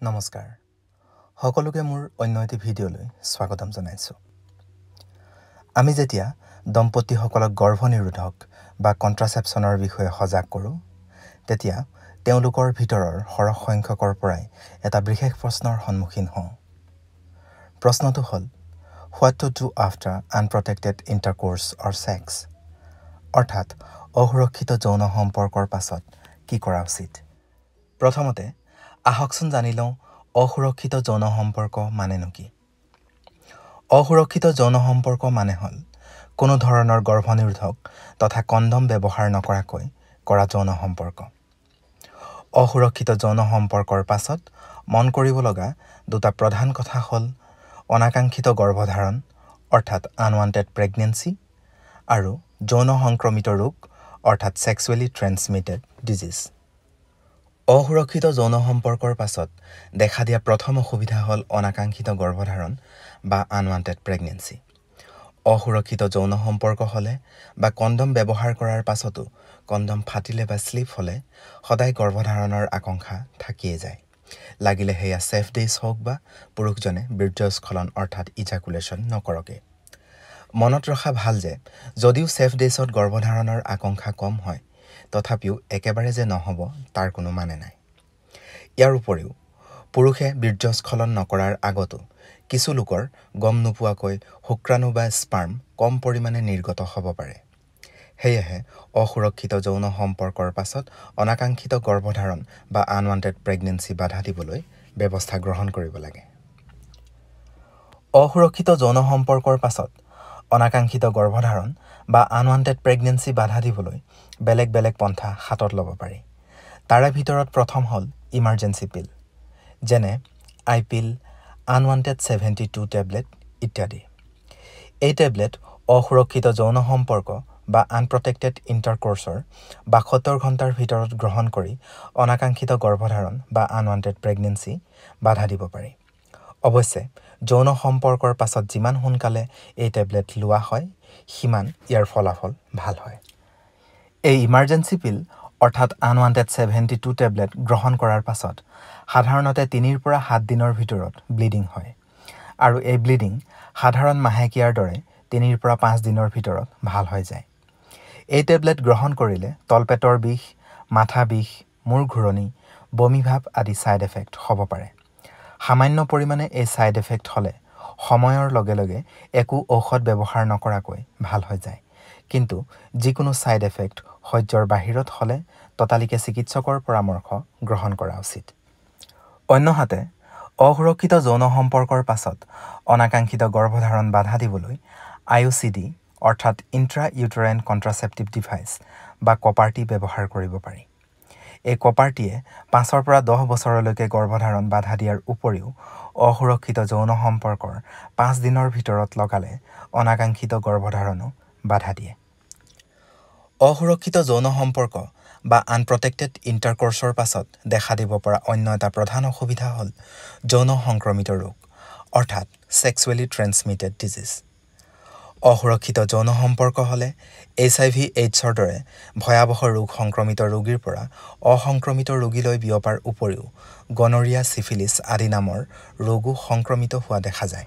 নমস্কাৰ। সকলোকে মোৰ অন্য এটি ভিডিঅ'লৈ স্বাগতম জনাইছোঁ। আমি যেতিয়া দম্পতীসকলক গৰ্ভনিৰোধক বা কণ্ট্ৰাচেপশ্যনৰ বিষয়ে সজাগ কৰোঁ তেতিয়া তেওঁলোকৰ ভিতৰৰ সৰহ সংখ্যকৰ পৰাই এটা বিশেষ প্ৰশ্নৰ সন্মুখীন হওঁ। প্ৰশ্নটো হ'ল what to do after unprotected intercourse or sex অৰ্থাৎ অসুৰক্ষিত যৌন সম্পৰ্কৰ পাছত কি কৰা উচিত? প্ৰথমতে আহকচোন জানি লওঁ অসুৰক্ষিত যৌন সম্পৰ্ক মানেনো কি? অসুৰক্ষিত যৌন সম্পৰ্ক মানে হ'ল কোনো ধৰণৰ গৰ্ভনিৰোধক তথা কণ্ডম ব্যৱহাৰ নকৰাকৈ কৰা যৌন সম্পৰ্ক অসুৰক্ষিত যৌন সম্পৰ্কৰ পাছত মন কৰিব লগা দুটা প্ৰধান কথা হ'ল অনাকাংক্ষিত গৰ্ভধাৰণ অৰ্থাৎ আনৱান্টেড প্ৰেগনেঞ্চি আৰু যৌন সংক্ৰমিত ৰোগ অৰ্থাৎ ছেক্সুৱেলি ট্ৰেন্সমিটেড ডিজিজ অসুৰক্ষিত যৌন সম্পৰ্কৰ পাছত দেখা দিয়া প্ৰথম অসুবিধা হ'ল অনাকাংক্ষিত গৰ্ভধাৰণ বা আনৱান্টেড প্ৰেগনেঞ্চি অসুৰক্ষিত যৌন সম্পৰ্ক হ'লে বা কণ্ডম ব্যৱহাৰ কৰাৰ পাছতো কণ্ডম ফাটিলে বা শ্লিপ হ'লে সদায় গৰ্ভধাৰণৰ আকাংক্ষা থাকিয়েই যায়। লাগিলে সেয়া ছেফ ডেইজ হওক বা পুৰুষজনে বীৰ্যস্খলন অৰ্থাৎ ইজাকুলেশ্যন নকৰকে। মনত ৰখা ভাল যে যদিও ছেফ ডেইজত গৰ্ভধাৰণৰ আকাংক্ষা কম হয় তথাপিও একেবাৰে যে নহ'ব তাৰ কোনো মানে নাই। ইয়াৰ উপৰিও পুৰুষে বীৰ্যস্খলন নকৰাৰ আগতো কিছু লোকৰ গম নোপোৱাকৈ শুক্ৰাণু বা স্পাৰ্ম কম পৰিমাণে নিৰ্গত হ'ব পাৰে। সেয়েহে অসুৰক্ষিত যৌন সম্পৰ্কৰ পাছত অনাকাংক্ষিত গৰ্ভধাৰণ বা আনৱান্টেড প্ৰেগনেঞ্চি বাধা দিবলৈ ব্যৱস্থা গ্ৰহণ কৰিব লাগে। অসুৰক্ষিত যৌন সম্পৰ্কৰ পাছত অনাকাংক্ষিত গৰ্ভধাৰণ বা আনৱান্টেড প্ৰেগনেঞ্চি বাধা দিবলৈ বেলেগ বেলেগ পন্থা হাতত ল'ব পাৰি। তাৰে ভিতৰত প্ৰথম হ'ল ইমাৰ্জেঞ্চি পিল যেনে I pill unwanted seventy two tablet ইত্যাদি। এই টেবলেট অসুৰক্ষিত যৌন সম্পৰ্ক বা আনপ্ৰটেক্টেড ইণ্টাৰক'ৰ্ছৰ বাসত্তৰ ঘণ্টাৰ ভিতৰত গ্ৰহণ কৰি অনাকাংক্ষিত গৰ্ভধাৰণ বা আনৱান্টেড প্ৰেগনেঞ্চি বাধা দিব পাৰি। অৱশ্যে যৌন সম্পৰ্কৰ পাছত যিমান সোনকালে এই টেবলেট লোৱা হয় সিমান ইয়াৰ ফলাফল ভাল হয়। এই ইমাৰ্জেঞ্চি পিল অৰ্থাৎ আনৱান্টেড ছেভেণ্টি টু টেবলেট গ্ৰহণ কৰাৰ পাছত সাধাৰণতে তিনিৰ পৰা সাত দিনৰ ভিতৰত ব্লিডিং হয়। আৰু এই ব্লিডিং সাধাৰণ মাহেকীয়াৰ দৰে তিনিৰ পৰা পাঁচ দিনৰ ভিতৰত ভাল হৈ যায়। এই টেবলেট গ্ৰহণ কৰিলে তলপেটৰ বিষ মাথা বিষ মূৰ ঘূৰণি বমি ভাৱ আদি ছাইড এফেক্ট হ'ব পাৰে। সামান্য পৰিমাণে এই ছাইড এফেক্ট হ'লে সময়ৰ লগে লগে একো ঔষধ ব্যৱহাৰ নকৰাকৈ ভাল হৈ যায়। কিন্তু যিকোনো ছাইড এফেক্ট সহ্যৰ বাহিৰত হ'লে ততালিকে চিকিৎসকৰ পৰামৰ্শ গ্ৰহণ কৰা উচিত। অন্যহাতে অসুৰক্ষিত যৌন সম্পৰ্কৰ পাছত অনাকাংক্ষিত গৰ্ভধাৰণ বাধা দিবলৈ আই ইউ চি ডি অৰ্থাৎ ইণ্ট্ৰা ইউটেৰাইন কণ্ট্ৰাচেপ্টিভ ডিভাইচ বা কপাৰটি ব্যৱহাৰ কৰিব পাৰি। এই কপাৰটিয়ে পাঁচৰ পৰা দহ বছৰলৈকে গৰ্ভধাৰণ বাধা দিয়াৰ উপৰিও অসুৰক্ষিত যৌন সম্পৰ্কৰ পাঁচ দিনৰ ভিতৰত লগালে অনাকাংক্ষিত গৰ্ভধাৰণো বাধা দিয়ে। অসুৰক্ষিত যৌন সম্পৰ্ক বা আনপ্ৰটেক্টেড ইণ্টাৰক'ৰ্ছৰ পাছত দেখা দিব পৰা অন্য এটা প্ৰধান অসুবিধা হ'ল যৌন সংক্ৰমিত ৰোগ অৰ্থাৎ ছেক্সুৱেলি ট্ৰেন্সমিটেড ডিজিজ অসুৰক্ষিত যৌন সম্পৰ্ক হ'লে এইচ আই ভি এইডছৰ দৰে ভয়াৱহ ৰোগ সংক্ৰমিত ৰোগীৰ পৰা অসংক্ৰমিত ৰোগীলৈ বিয়পাৰ উপৰিও গনৰিয়া চিফিলিছ আদি নামৰ ৰোগো সংক্ৰমিত হোৱা দেখা যায়।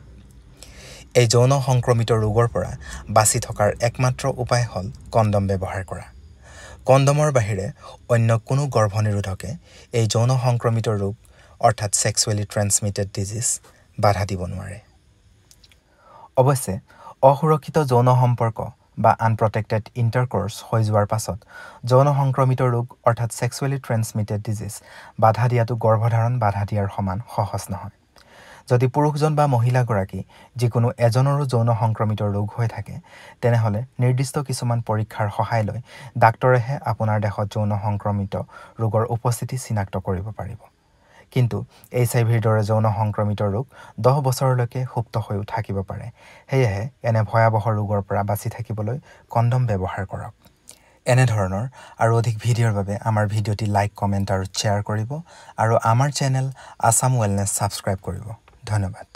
এই যৌন সংক্ৰমিত ৰোগৰ পৰা বাচি থকাৰ একমাত্ৰ উপায় হ'ল কণ্ডম ব্যৱহাৰ কৰা। কণ্ডমৰ বাহিৰে অন্য কোনো গৰ্ভনিৰোধকে এই যৌন সংক্ৰমিত ৰোগ অৰ্থাৎ ছেক্সুৱেলি ট্ৰেন্সমিটেড ডিজিজ বাধা দিব নোৱাৰে। অৱশ্যে অসুৰক্ষিত যৌন সম্পৰ্ক বা আনপ্ৰটেক্টেড ইণ্টাৰক'ৰ্ছ হৈ যোৱাৰ পাছত যৌন সংক্ৰমিত ৰোগ অৰ্থাৎ ছেক্সুৱেলি ট্ৰেন্সমিটেড ডিজিজ বাধা দিয়াটো গৰ্ভধাৰণ বাধা দিয়াৰ সমান সহজ নহয়। যদি পুৰুষজন বা মহিলাগৰাকী যিকোনো এজনৰো যৌন সংক্ৰমিত ৰোগ হৈ থাকে তেনেহ'লে নিৰ্দিষ্ট কিছুমান পৰীক্ষাৰ সহায় লৈ ডাক্তৰেহে আপোনাৰ দেহত যৌন সংক্ৰমিত ৰোগৰ উপস্থিতি চিনাক্ত কৰিব পাৰিব। কিন্তু এইচ আই ভিৰ দৰে যৌন সংক্ৰমিত ৰোগ দহ বছৰলৈকে সুপ্ত হৈও থাকিব পাৰে। সেয়েহে এনে ভয়াৱহ ৰোগৰ পৰা বাচি থাকিবলৈ কণ্ডম ব্যৱহাৰ কৰক। এনেধৰণৰ আৰু অধিক ভিডিঅ'ৰ বাবে আমাৰ ভিডিঅ'টি লাইক কমেণ্ট আৰু শ্বেয়াৰ কৰিব আৰু আমাৰ চেনেল আছাম ৱেলনেছ ছাবস্ক্ৰাইব কৰিব। ধন্যবাদ।